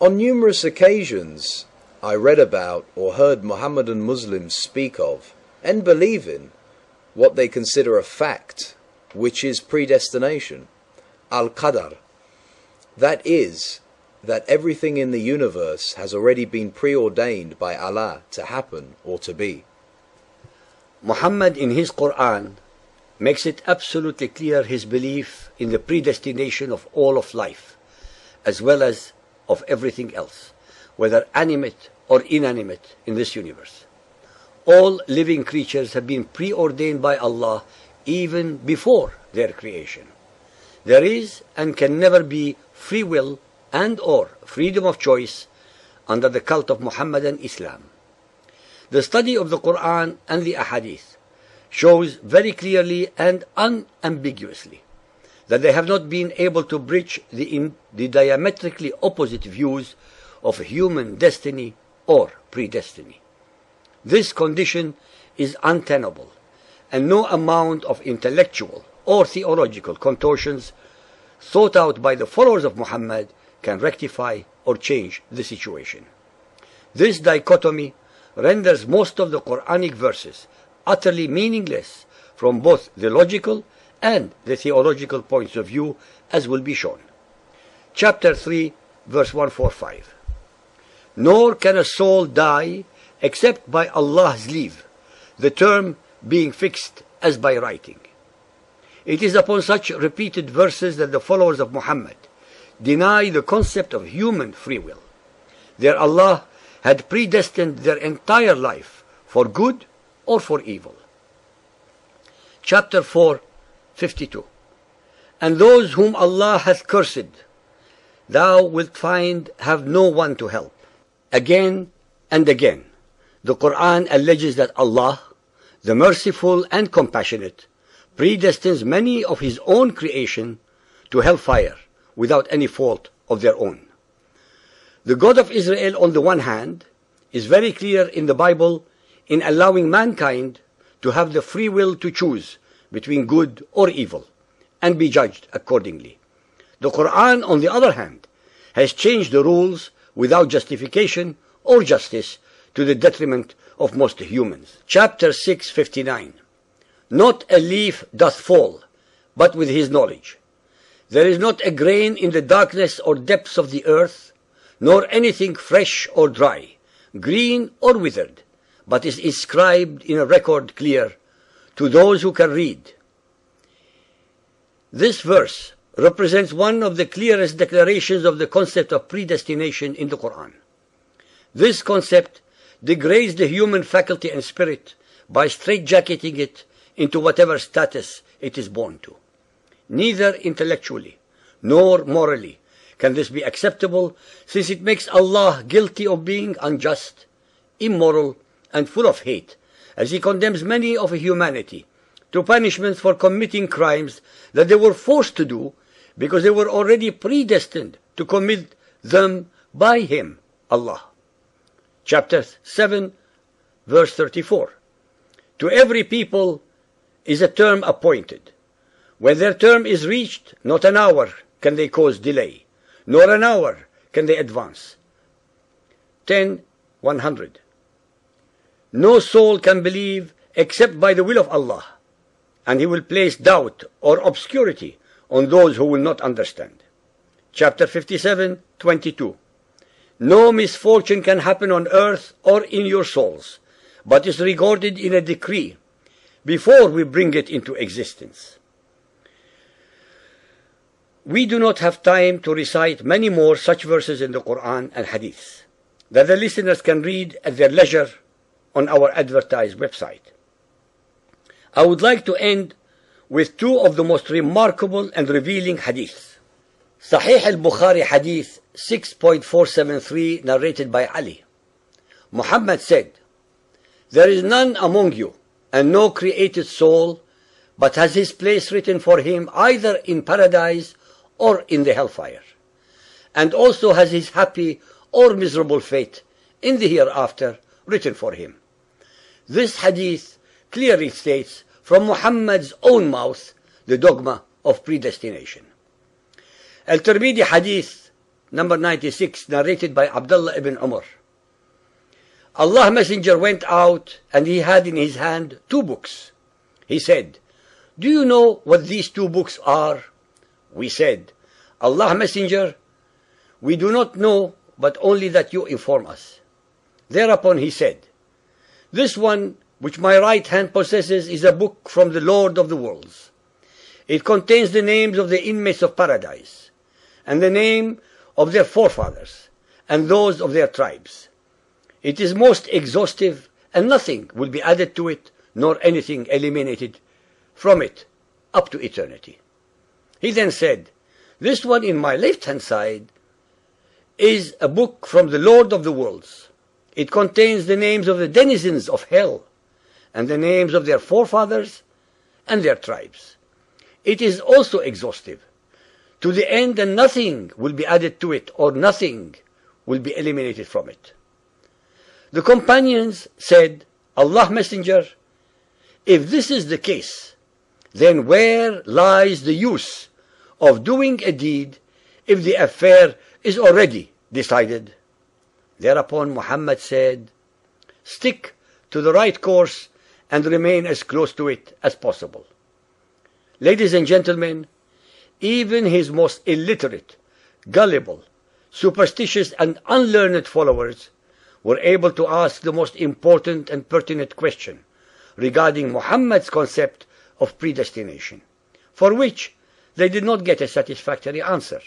On numerous occasions, I read about or heard Mohammedan Muslims speak of and believe in what they consider a fact, which is predestination, al qadar. That is, that everything in the universe has already been preordained by Allah to happen or to be. Muhammad in his Quran makes it absolutely clear his belief in the predestination of all of life, as well as of everything else, whether animate or inanimate in this universe. All living creatures have been preordained by Allah even before their creation. There is and can never be free will and or freedom of choice under the cult of Muhammadan Islam. The study of the Quran and the Ahadith shows very clearly and unambiguously that they have not been able to bridge the, the diametrically opposite views of human destiny or predestiny. This condition is untenable, and no amount of intellectual or theological contortions thought out by the followers of Muhammad can rectify or change the situation. This dichotomy renders most of the Quranic verses utterly meaningless from both the logical and the theological points of view, as will be shown. Chapter 3, verse 145. Nor can a soul die except by Allah's leave, the term being fixed as by writing. It is upon such repeated verses that the followers of Muhammad deny the concept of human free will. Their Allah had predestined their entire life for good or for evil. Chapter 4, 52. And those whom Allah hath cursed, thou wilt find have no one to help. Again and again, the Quran alleges that Allah, the merciful and compassionate, predestines many of His own creation to hellfire without any fault of their own. The God of Israel, on the one hand, is very clear in the Bible in allowing mankind to have the free will to choose between good or evil and be judged accordingly. The Quran, on the other hand, has changed the rules without justification or justice to the detriment of most humans. Chapter 659 Not a leaf doth fall, but with his knowledge. There is not a grain in the darkness or depths of the earth, nor anything fresh or dry, green or withered, but is inscribed in a record clear to those who can read. This verse represents one of the clearest declarations of the concept of predestination in the Quran. This concept degrades the human faculty and spirit by straitjacketing it into whatever status it is born to. Neither intellectually nor morally can this be acceptable, since it makes Allah guilty of being unjust, immoral, and full of hate, as He condemns many of humanity to punishments for committing crimes that they were forced to do because they were already predestined to commit them by Him, Allah. Chapter 7, verse 34. To every people is a term appointed when their term is reached, not an hour can they cause delay, nor an hour can they advance. 10. 100. No soul can believe except by the will of Allah, and He will place doubt or obscurity on those who will not understand. Chapter 57, 22. No misfortune can happen on earth or in your souls, but is recorded in a decree before we bring it into existence. We do not have time to recite many more such verses in the Quran and Hadith that the listeners can read at their leisure on our advertised website. I would like to end with two of the most remarkable and revealing hadiths. Sahih al-Bukhari hadith 6.473 narrated by Ali. Muhammad said, There is none among you and no created soul but has his place written for him either in paradise or in the hellfire, and also has his happy or miserable fate in the hereafter written for him. This hadith clearly states from Muhammad's own mouth the dogma of predestination. Al-Tirmidhi hadith number 96, narrated by Abdullah ibn Umar. Allah Messenger went out and he had in his hand two books. He said, Do you know what these two books are? We said, Allah Messenger, we do not know, but only that you inform us. Thereupon he said, This one which my right hand possesses is a book from the Lord of the worlds. It contains the names of the inmates of paradise, and the name of their forefathers, and those of their tribes. It is most exhaustive, and nothing will be added to it, nor anything eliminated from it up to eternity. He then said, This one in my left hand side is a book from the Lord of the worlds. It contains the names of the denizens of hell, and the names of their forefathers and their tribes. It is also exhaustive, to the end that nothing will be added to it, or nothing will be eliminated from it. The companions said, Allah Messenger, if this is the case, then where lies the use of doing a deed if the affair is already decided? Thereupon Muhammad said, Stick to the right course and remain as close to it as possible. Ladies and gentlemen, even his most illiterate, gullible, superstitious and unlearned followers were able to ask the most important and pertinent question regarding Muhammad's concept of predestination, for which they did not get a satisfactory answer,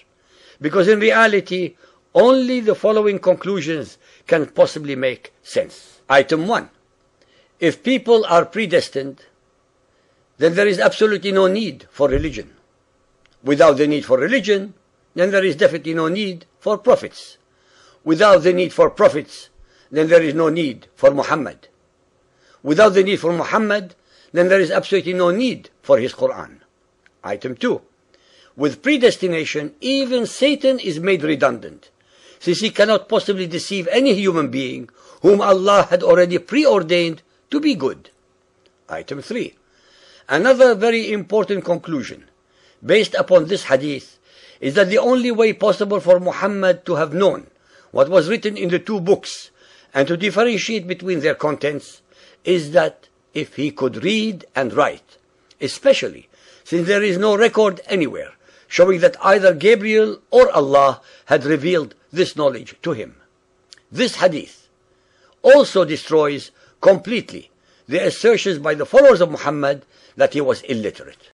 because in reality only the following conclusions can possibly make sense. Item 1. If people are predestined, then there is absolutely no need for religion. Without the need for religion, then there is definitely no need for prophets. Without the need for prophets, then there is no need for Muhammad. Without the need for Muhammad, then there is absolutely no need for his Quran. Item 2. With predestination, even Satan is made redundant, since he cannot possibly deceive any human being whom Allah had already preordained to be good. Item 3. Another very important conclusion based upon this hadith is that the only way possible for Muhammad to have known what was written in the two books and to differentiate between their contents is that if he could read and write, especially since there is no record anywhere showing that either Gabriel or Allah had revealed this knowledge to him. This hadith also destroys completely the assertions by the followers of Muhammad that he was illiterate.